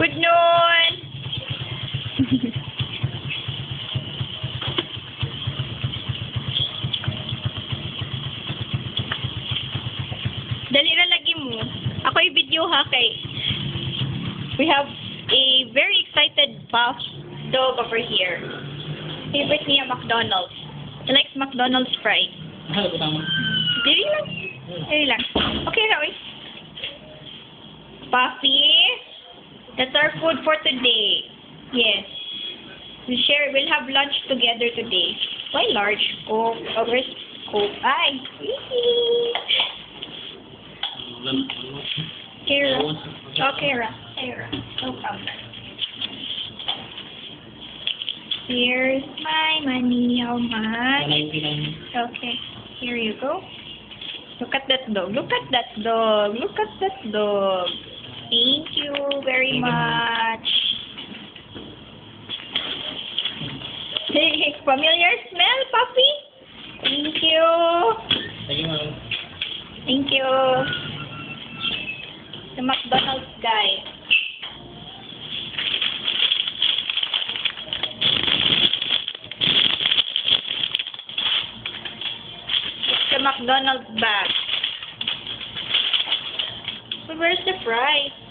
Good night. Dali ra lagi mo. I-video ha kay we have a very excited buff dog over here. Favorite niya McDonald's. He likes McDonald's fries. Dili lang. Dili lang. Okay, Roy. Puffy that's our food for today. Yes. We share, we'll have lunch together today. Why large? Coke. Oh, where's Coke? Ay. Kara. Oh, Kara. Kara. No problem. Here's my money. How much? Okay, here you go. Look at that dog. Look at that dog. Look at that dog. You very much. Hey, familiar smell, puppy? Thank you. Thank you. Thank you. The McDonald's guy. It's the McDonald's bag. So where's the fries?